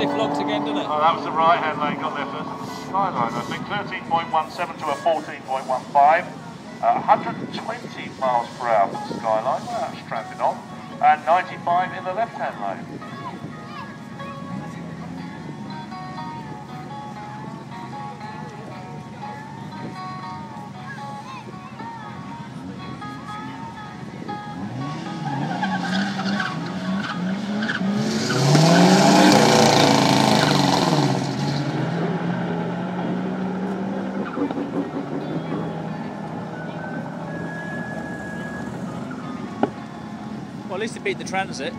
deflocked again, didn't it? Oh, that was the right hand lane, got there first. Skyline, I think, 13.17 to a 14.15. Uh, 120 miles per hour for Skyline, well, that's tramping on. And 95 in the left hand lane. Well, at least it beat the transit.